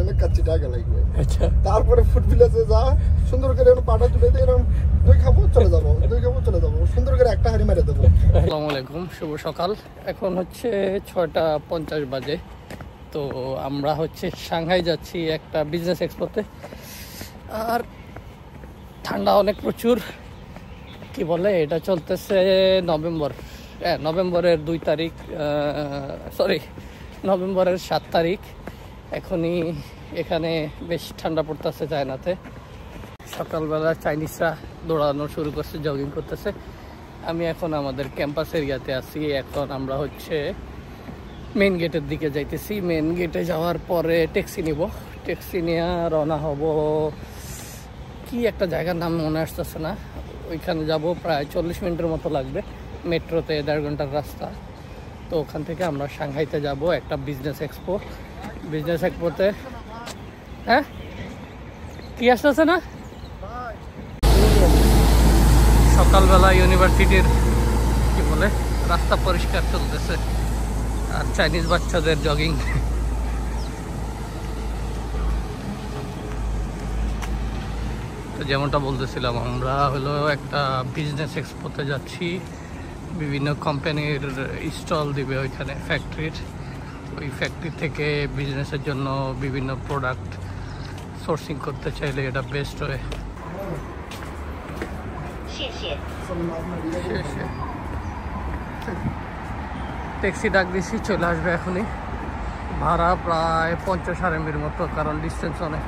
আছে কাচ্চি টাকা লাগবে। আচ্ছা। তারপরে ফুড ভিলেজে যা সুন্দর করে এরকম পাটা তুলে দিয়ে এরকম দই খাব চলে যাব। দই খাব চলে যাব। সুন্দর করে একটা হাড়ি মেরে দেবো। আসসালামু আলাইকুম শুভ সকাল। এখন হচ্ছে ছয়টা পঞ্চাশ বাজে। তো আমরা হচ্ছে সাংহাই যাচ্ছি একটা বিজনেস এক্সপোতে আর ঠান্ডা অনেক প্রচুর। কি বলে এটা চলতেছে নভেম্বর। হ্যাঁ নভেম্বরের দুই তারিখ সরি নভেম্বরের সাত তারিখ। এখনই এখানে বেশ ঠান্ডা পড়তেছে চায়নাতে। সকালবেলা চাইনিজরা দৌড়ানো শুরু করছে জগিং করতেছে। আমি এখন আমাদের ক্যাম্পাস এরিয়াতে আছি। এখন আমরা হচ্ছে মেন গেটের দিকে যাইতেছি। মেন গেটে যাওয়ার পরে ট্যাক্সি নিব। ট্যাক্সি নিয়ে রওনা হব। কি একটা জায়গার নাম মনে আসতেছে না। ওইখানে যাব, প্রায় চল্লিশ মিনিটের মতো লাগবে। মেট্রোতে দেড় ঘণ্টার রাস্তা। তো ওখান থেকে আমরা সাংহাইতে যাব একটা বিজনেস এক্সপো বিজনেস এক্সপোতে হ্যাঁ? কি আসতেছে না? সকালবেলা ইউনিভার্সিটির কি বলে, রাস্তা পরিষ্কার চলতেছে। আর চাইনিজ বাচ্চাদের জগিং তো যেমনটা বলতেছিলাম, আমরা হলো একটা বিজনেস এক্সপোতে যাচ্ছি। বিভিন্ন কোম্পানির স্টল দিবে ওইখানে ফ্যাক্টরির ওই ফ্যাক্টরি থেকে বিজনেসের জন্য বিভিন্ন প্রোডাক্ট সোর্সিং করতে চাইলে এটা বেস্ট হয়। ট্যাক্সি ডাক দিছি চলে আসবে এখনই। ভাড়া প্রায় পঞ্চাশ আরএমবির মতো কারণ ডিস্টেন্স অনেক।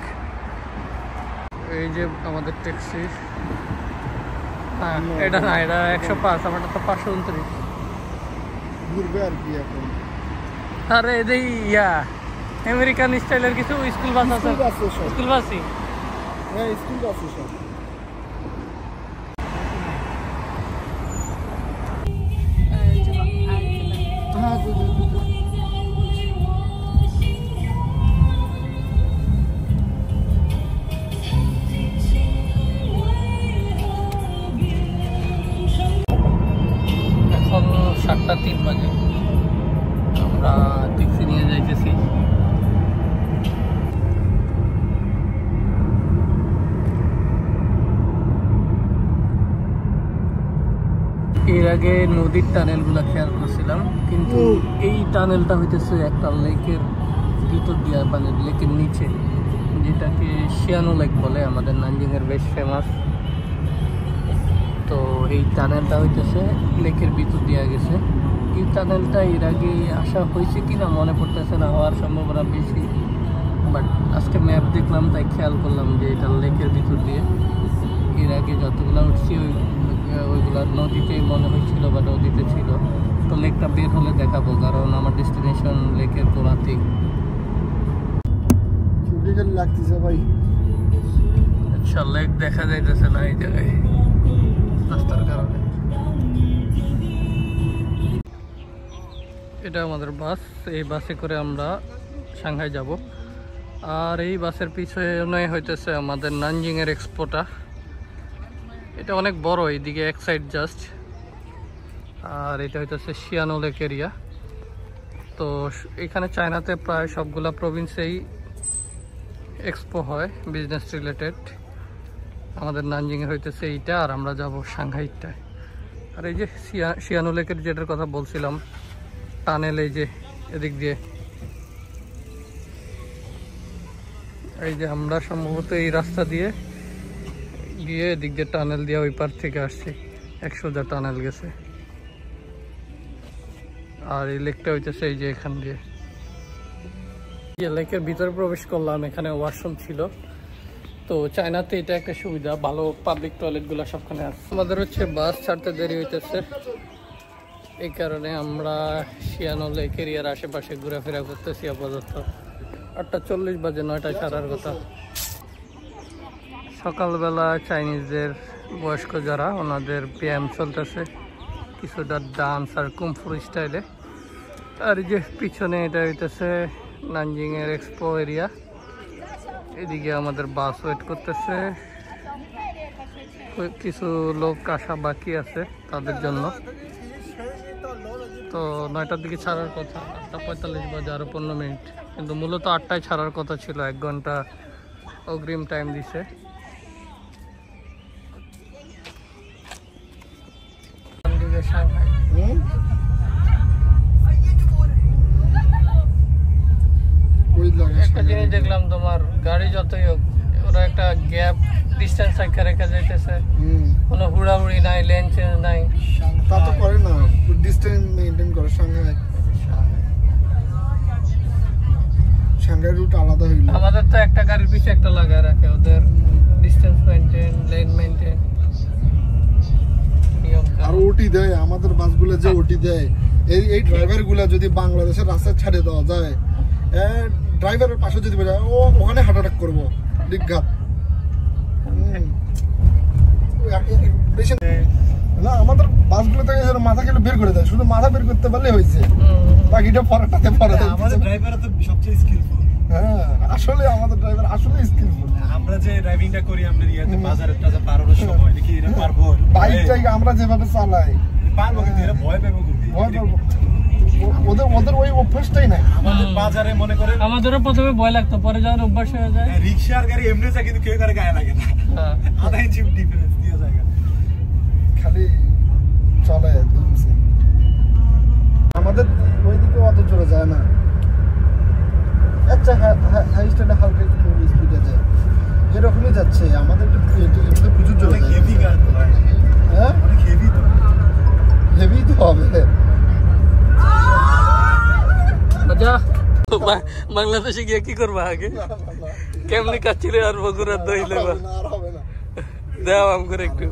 এই যে আমাদের ট্যাক্সি হ্যাঁ এটা না এটা একশো পাঁচ আমারটা তো পাঁচশো উনত্রিশ। ঘুরবে আর কি এখন? আরে এই ইয়া আমেরিকান স্টাইলের কিছু স্কুল বাস আছে। স্কুল বাসই হ্যাঁ স্কুল বাস সব। তিন বাজে। আমরা ট্যাক্সি নিয়ে যাইতেছি। এর আগে নদীর টানেলগুলো খেয়াল করছিলাম কিন্তু এই টানেলটা হইতেছে একটা লেকের ভিতর দিয়া মানে লেকের নিচে যেটাকে শিয়ানো লেক বলে আমাদের নানজিংয়ের বেশ ফেমাস তো এই টানেলটা হইতেছে লেকের ভিতর দিয়া গেছে। এই টানেলটা এর আগে আসা হয়েছে কিনা মনে পড়তেছে না হওয়ার সম্ভাবনা বেশি। বাট আজকে ম্যাপ দেখলাম তাই খেয়াল করলাম যে এটা লেকের ভিতর দিয়ে এর আগে যতগুলো উঠছি ওই ওইগুলা নদীতেই মনে হয়েছিল বা নদীতে ছিল। তো লেকটা বের হলে দেখাবো কারণ আমার ডেস্টিনেশন লেকের ছুটি লাগতেছে ভাই। আচ্ছা লেক দেখা যাইতেছে না এই জায়গায়। রাস্তার কারণে। এটা আমাদের বাস, এই বাসে করে আমরা সাংহাই যাব। আর এই বাসের পিছনে হইতেছে আমাদের নানজিংয়ের এক্সপোটা। এটা অনেক বড়, এইদিকে এক সাইড জাস্ট। আর এটা হইতেছে শিয়ানো লেক এরিয়া। তো এখানে চায়নাতে প্রায় সবগুলা প্রভিন্সেই এক্সপো হয়, বিজনেস রিলেটেড। আমাদের নানজিংয়ে হইতেছে এইটা, আর আমরা যাব সাংহাইটায়। আর এই যে শিয়া- শিয়ানো লেকের যেটার কথা বলছিলাম টানেল এই যে, এদিক দিয়ে। এই যে আমরা সম্ভবত এই রাস্তা দিয়ে গিয়ে এদিক দিয়ে টানেল দিয়ে ওই পার থেকে আসছি। এক সোজা টানেল গেছে। আর এই লেকটা হইতেছে এই যে এখান দিয়ে। যে লেকের ভিতরে প্রবেশ করলাম, এখানে ওয়াশরুম ছিল। তো চায়নাতে এটা একটা সুবিধা, ভালো পাবলিক টয়লেটগুলো সবখানে আছে। আমাদের হচ্ছে বাস ছাড়তে দেরি হইতেছে। এই কারণে আমরা শিয়ানো লেক এরিয়ার আশেপাশে ঘোরাফেরা করতেছি আপাতত। আটটা চল্লিশ বাজে নয়টায় ছাড়ার কথা। সকালবেলা চাইনিজদের বয়স্ক যারা, ওনাদের ব্যায়াম চলতেছে। কিছুটা ডান্স আর কুমফুর স্টাইলে। আর যে পিছনে এটা হইতেছে নানজিংয়ের এক্সপো এরিয়া। এদিকে আমাদের বাস ওয়েট করতেছে। কিছু লোক আসা বাকি আছে তাদের জন্য। তো নয়টার দিকে ছাড়ার কথা। আটটা পঁয়তাল্লিশ বাজে আরও পনেরো মিনিট। কিন্তু মূলত আটটায় ছাড়ার কথা ছিল এক ঘণ্টা অগ্রিম টাইম দিছে। একটা জিনিস দেখলাম তোমার গাড়ি যতই হোক ওরা একটা গ্যাপ ডিস্টেন্স রেখে রেখে যাইতেছে। কোনো হুড়াহুড়ি নাই লেন চেঞ্জ নাই। তা তো করে না ডিস্টেন্স মেনটেন করে সাংহাই সাংহাই রুট আলাদা হইল। আমাদের তো একটা গাড়ির পিছনে একটা লাগায় রাখে ওদের ডিস্টেন্স মেনটেন লেন মেনটেন আর ওটি দেয় আমাদের বাসগুলো যে ওটি দেয় এই এই ড্রাইভারগুলা যদি বাংলাদেশের রাস্তায় ছেড়ে দেওয়া যায় ড্রাইভারের পাশে যদি বলে ও ওখানে হার্ট অ্যাটাক করব। এ- বেশি না। আমাদের বাসগুলো থেকে যেন মাথা গেলে বের করে দেয় শুধু মাথা বের করতে পারলে হয়েছে। বাকিটা পরেরটাতে পরে দেয়। আমাদের ড্রাইভাররা তো সবচেয়ে স্কিলফুল হ্যাঁ আসলে আমাদের ড্রাইভার আসলে স্কিলফুল আমরা যে ড্রাইভিংটা করি আমরা ইয়াতে বাজারে টাজা পারানোর সময় দেখি এরা পারব? বাইকটাকে আমরা যেভাবে চালাই। পারব কিন্তু এরা ভয় পাবো। ভয় পাবো। ওদের ওদের ওই অভ্যাসটাই নাই। আমাদের বাজারে মনে করেন আমাদেরও প্রথমে ভয় লাগতো পরে যখন অভ্যাস হয়ে যায়। হ্যাঁ, রিক্সা আর গাড়ি এমনি যায় কিন্তু কেউ কারে গায়ে লাগে না। হ্যাঁ। আধা ইঞ্চি ডিফারেন্স দিয়ে যায়। খালি চলে দুমছে। আমাদের ওইদিকে অত জোরে যায় না। আচ্ছা হাই স্ট্যান্ডে হালকা একটু স্পিডে যায়। এরকমই যাচ্ছে আমাদের একটু একটু- একটু প্রচুর জোরে অনেক যায় হেভি গাড়ি তো ভাই। হ্যাঁ অনেক হেভি তো হেভি তো হবে আচ্ছা বা- বাংলাদেশে গিয়ে কি করবা আগে। কেমনি কাচ্ছিলে আর বগুড়ার দই লেবা? হবে না, আর হবে না। দেও আম করে একটু।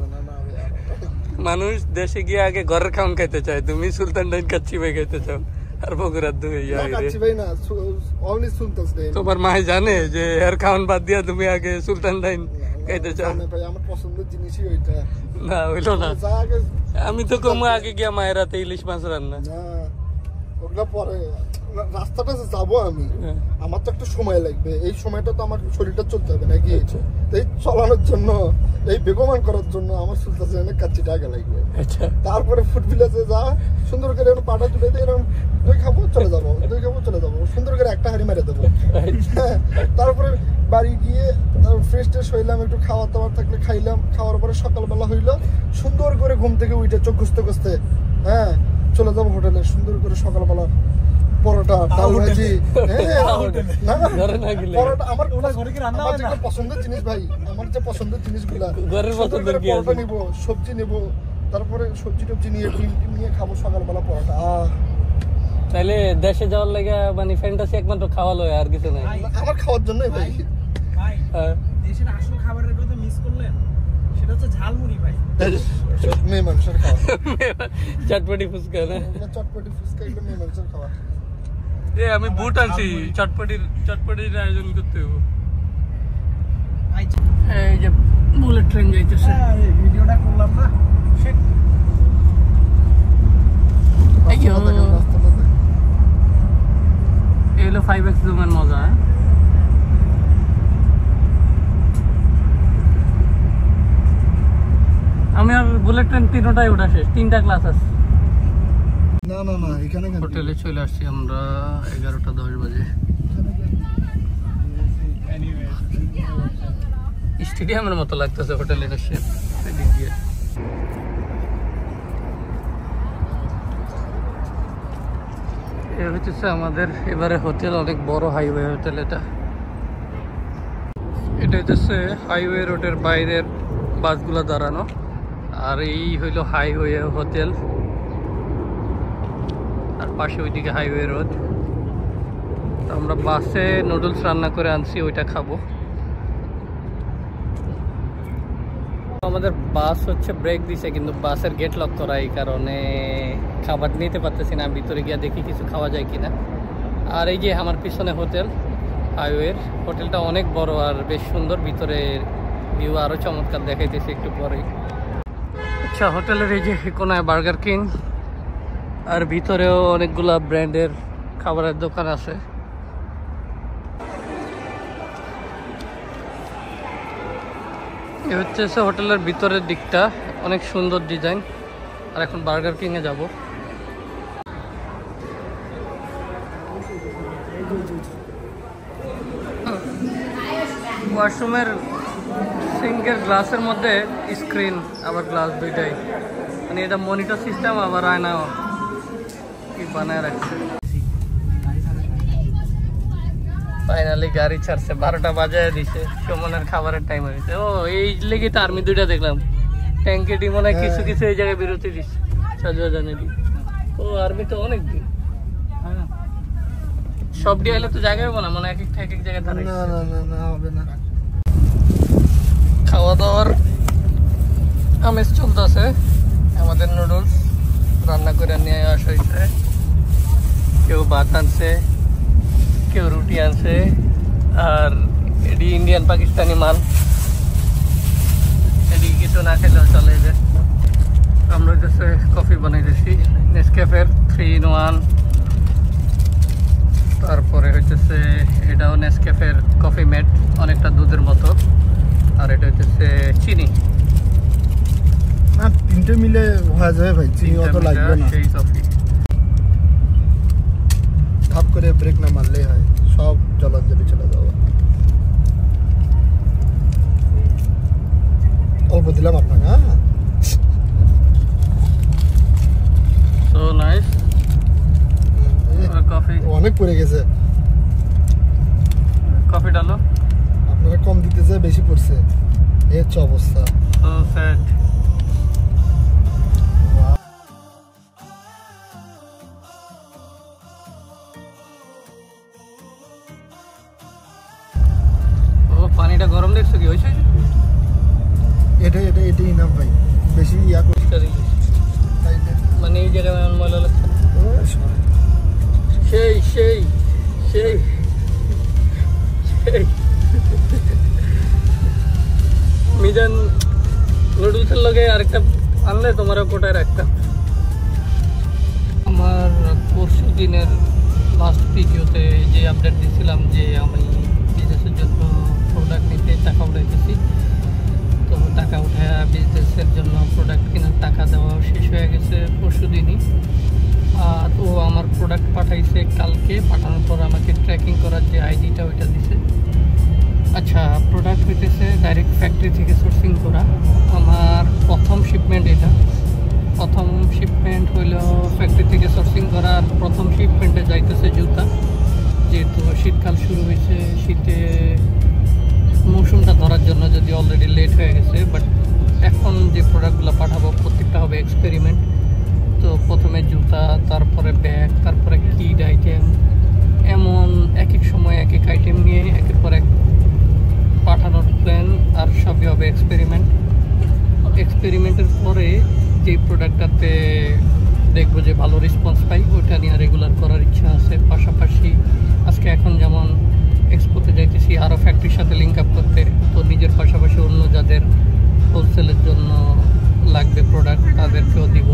মানুষ দেশে গিয়ে আগে ঘরের খাওয়ান খাইতে চায়। তুমি সুলতান ডাইন কাচ্চি ভাই খাইতে চাও আর বগুড়ার দই ইয়া। তোমার মাই জানে যে এর খাওয়ান বাদ দিয়া তুমি আগে সুলতান ডাইন খাইতে চাও। আমার পছন্দের জিনিসই ওইটা। না হইল না। আমি তো কমু আগে গিয়া মায়ের হাতে ইলিশ মাছ রান্না। ওগুলো পরে রাস্তাটা যে যাব আমি হ্যাঁ। আমার তো একটা সময় লাগবে। এই সময়টা তো আমার শরীরটা চলতে হবে নাকি? তো এই চলানোর জন্য এই বেগমান করার জন্য আমার সুলতানের কাচ্চিটা আগে লাগবে। আচ্ছা। তারপরে ফুড ভিলেজে যা সুন্দর করে এরকম পাটা তুলে দিয়ে এরকম দই খাব চলে যাব। দই খাব চলে যাব। সুন্দর করে একটা হাড়ি মেরে দেবো। হ্যাঁ, তারপরে বাড়ি গিয়ে ফ্রেশ ট্রেশ হইলাম একটু খাওয়ার দাওয়ার থাকলে খাইলাম। খাওয়ার পরে সকালবেলা হইল সুন্দর করে ঘুম থেকে উঠে চোখ ঘুষতে ঘুষতে হ্যাঁ চলে যাব হোটেলে। সুন্দর করে সকালবেলা পরোটা ডাল ভাজি হ্যাঁ, আমার ঘরে কি রান্না হয় না? যেগুলো পছন্দের জিনিস ভাই আমার যে পছন্দের জিনিসগুলা। ঘরের পছন্দের কি পরোটা আছে? নিবো সবজি নিবো তারপরে সবজি টবজি নিয়ে ডিম টিম নিয়ে খাব সকালবেলা পরোটা। তাইলে দেশে যাওয়ার লাগে মানে ফ্যান্টাসি একমাত্র খাওয়া লয় আর কিছু নাই। আমার খাওয়ার জন্যই ভাই। ভাই হ্যাঁ। দেশের আসল খাবারের কথা মিস করলেন? সেটা হচ্ছে ঝালমুড়ি ভাই। মেয়ে মানুষের খাওয়া। চটপটি ফুচকা না? চটপটি ফুচকা এগুলো মেয়ে মানুষের খাওয়া। এ আমি বুট আনছি। চটপটির চটপটির আয়োজন করতে হবে এই যে বুলেট ট্রেন যাইতেছে। হ্যাঁ, এই ভিডিওটা করলাম না। ফাইভ এক্স জুমের মজা? আমি আর বুলেট ট্রেন তিনটাই ওঠা শেষ তিনটা ক্লাস আছে। না না না এখানে হোটেলে চলে আসছি আমরা এগারোটা দশ বাজে। স্টেডিয়ামের মতো লাগতেছে হোটেলের শেপ এদিক দিয়ে এ হচ্ছে আমাদের এবারে হোটেল অনেক বড় হাইওয়ে হোটেল এটা। এটা হচ্ছে হাইওয়ে রোডের বাইরের বাসগুলো দাঁড়ানো। আর এই হইল হাইওয়ে হোটেল। পাশে ওইদিকে হাইওয়ে রোড। তো আমরা বাসে নুডলস রান্না করে আনছি, ওইটা খাব। আমাদের বাস হচ্ছে ব্রেক দিছে, কিন্তু বাসের গেট লক করা এই কারণে খাবার নিতে পারতেছি না ভিতরে গিয়ে দেখি কিছু খাওয়া যায় কিনা। আর এই যে আমার পিছনে হোটেল, হাইওয়ের, হোটেলটা অনেক বড় আর বেশ সুন্দর, ভিতরে ভিউ আরও চমৎকার দেখাইতেছে একটু পরেই। আচ্ছা হোটেলের এই যে কোনায় বার্গার কিং আর ভিতরেও অনেকগুলা ব্র্যান্ডের খাবারের দোকান আছে। এ হচ্ছে হোটেলের ভিতরের দিকটা, অনেক সুন্দর ডিজাইন। আর এখন বার্গার কিনে যাব। ওয়াশরুমের সিঙ্কের গ্লাসের মধ্যে স্ক্রিন, আবার গ্লাস দুইটাই। মানে এটা মনিটর সিস্টেম, আবার আয়নাও। কি বানায় রাখছে? ফাইনালি গাড়ি ছাড়ছে বারোটা বাজায় দিছে সুমনের খাবারের টাইম হয়েছে ও এই লেগে তো আর্মি দুইটা দেখলাম। মনে হয়। কিছু কিছু এই জায়গায় বিরতি দিচ্ছে সাজুয়া জানে ও আর্মি তো অনেক দিন। সব তো জায়গা হবে না মানে এক একটা এক এক জায়গায় না দাঁড়াই না না না হবে না। খাওয়া দাওয়ার আমেজ চলতেছে। আমাদের নুডলস রান্না করে নিয়ে আসা হয়েছে। কেউ ভাত আনছে কেউ রুটি আনছে আর এটি ইন্ডিয়ান পাকিস্তানি মাল। এদিকে কিছু না খেলেও চলে যে। আমরা হইতেছে কফি বানাইতেছি নেসক্যাফের থ্রি ইন ওয়ান তারপরে হইতেছে এটাও নেসক্যাফের কফি মেট অনেকটা দুধের মতো। আর এটা হইতেছে চিনি। না তিনটে মিলে হয়ে যাবে ভাই চিনি অত লাগবে না। সেই কফি ধাপ করে ব্রেক না মারলেই হয় সব জলাঞ্জলি চলে যাবে অল্প দিলাম আপনাকে হ্যাঁ? সো নাইস এই, কফি অনেক পড়ে গেছে। কফি ডালো? আপনারা কম দিতে যায় বেশি পড়ছে এই হচ্ছে অবস্থা। সো স্যাড তোমার কোটায় রাখতাম। আমার পরশু দিনের লাস্ট ভিডিওতে যে আপডেট দিয়েছিলাম যে আমি বিজনেসের জন্য প্রোডাক্ট নিতে টাকা উঠাইতেছি, তো টাকা উঠায় বিজনেসের জন্য প্রোডাক্ট কেনার টাকা দেওয়া শেষ হয়ে গেছে পরশু দিনই। আর ও আমার প্রোডাক্ট পাঠাইছে কালকে, পাঠানোর পর আমাকে ট্র্যাকিং করার যে আইডিটা ওইটা দিছে। আচ্ছা প্রোডাক্ট হইতেছে ডাইরেক্ট ফ্যাক্টরি থেকে সোর্সিং করা। আমার প্রথম শিপমেন্ট এটা। প্রথম শিপমেন্ট হইল ফ্যাক্টরি থেকে সোর্সিং করা আর প্রথম শিপমেন্টে যাইতেছে জুতা। যেহেতু শীতকাল শুরু হয়েছে শীতে মৌসুমটা ধরার জন্য যদি অলরেডি লেট হয়ে গেছে বাট এখন যে প্রোডাক্টগুলো পাঠাবো, প্রত্যেকটা হবে এক্সপেরিমেন্ট তো প্রথমে জুতা, তারপরে ব্যাগ তারপরে কিড আইটেম এমন এক এক সময় এক এক আইটেম নিয়ে একের পর এক পাঠানোর প্ল্যান আর সবই হবে এক্সপেরিমেন্ট এক্সপেরিমেন্টের পরে যে প্রোডাক্টটাতে দেখব যে ভালো রেসপন্স পাই, ওইটা নিয়ে রেগুলার করার ইচ্ছা আছে। পাশাপাশি আজকে এখন যেমন এক্সপোতে যাইতেছি আরও ফ্যাক্টরির সাথে লিঙ্ক আপ করতে। তো নিজের পাশাপাশি অন্য যাদের হোলসেলের জন্য লাগবে প্রোডাক্ট তাদেরকেও দিব।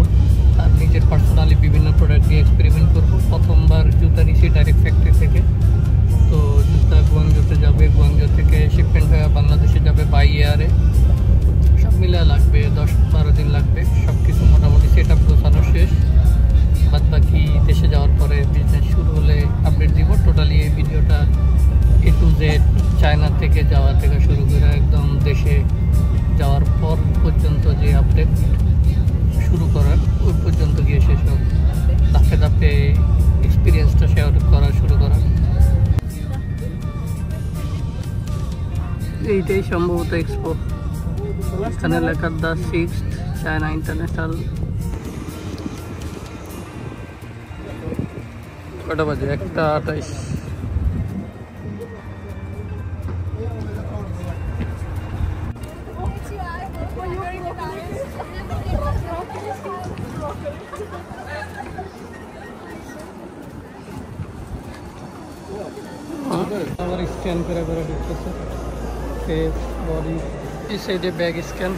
যাবে বাই ইয়ারে সব মিলে লাগবে, দশ বারো দিন লাগবে সব কিছু মোটামুটি সেট আপ গোছানো শেষ। বাদ বাকি দেশে যাওয়ার পরে বিজনেস শুরু হলে আপডেট দিব। টোটালি এই ভিডিওটা এ টু জেড চায়না থেকে যাওয়া থেকে শুরু করে একদম দেশে যাওয়ার পর পর্যন্ত যে আপডেট শুরু করার, ওই পর্যন্ত গিয়ে সেসব ধাপে ধাপে এক্সপিরিয়েন্সটা শেয়ার করা শুরু করা। এইটাই সম্ভবত এক্সপো এখানে লেখা দ্য সিক্স চায়না ইন্টারন্যাশনাল কটা বাজে? একটা আঠাইশ। আবার স্ক্যান করে করে ঢুকতেছে ফেস বডি এই সাইডে ব্যাগ স্ক্যান